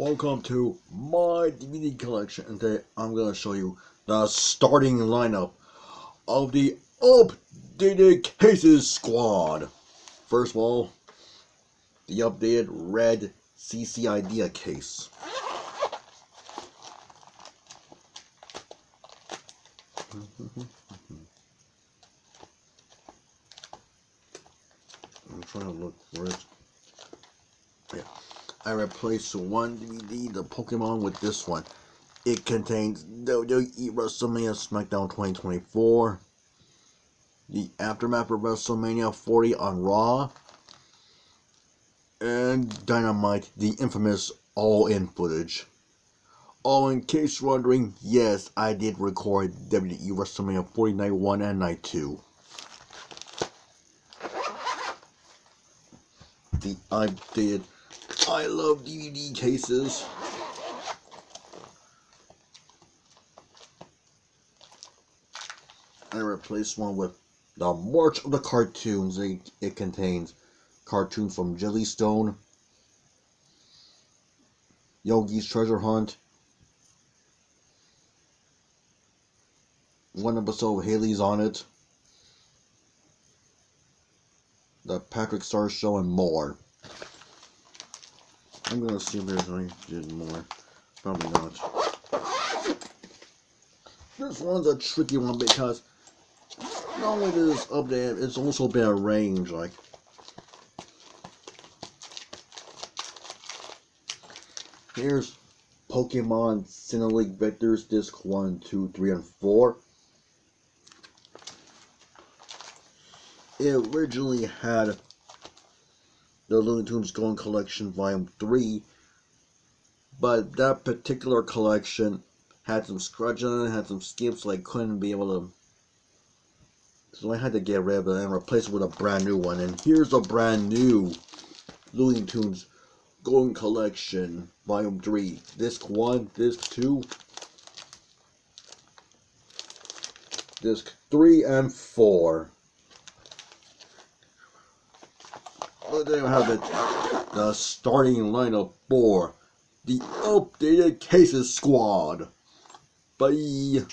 Welcome to my DVD collection and today I'm going to show you the starting lineup of the updated Cases Squad. First of all, the updated red CC Idea case. I'm trying to look for it. I replaced one DVD, the Pokemon, with this one. It contains WWE WrestleMania SmackDown 2024, the Aftermath of WrestleMania 40 on Raw, and Dynamite, the infamous all-in footage. Oh, in case you're wondering, yes, I did record WWE WrestleMania 40 Night 1 and Night 2. The updated I love DVD cases. I replaced one with the March of the Cartoons. It, it contains cartoons from Jellystone, Yogi's Treasure Hunt, one episode of Hailey's on it, the Patrick Star Show, and more. I'm gonna see if there's anything more. Probably not. This one's a tricky one because not only does up there, it's also been arranged like here's Pokemon League Victors Disc 1, 2, 3, and 4. It originally had the Looney Tunes Golden Collection Volume 3, but that particular collection had some scratches on it, had some skips, so I couldn't be able to. So I had to get rid of it and replace it with a brand new one. And here's a brand new Looney Tunes Golden Collection Volume 3, Disc 1, Disc 2, Disc 3, and 4. You have it. The starting lineup for the updated Cases Squad. Bye.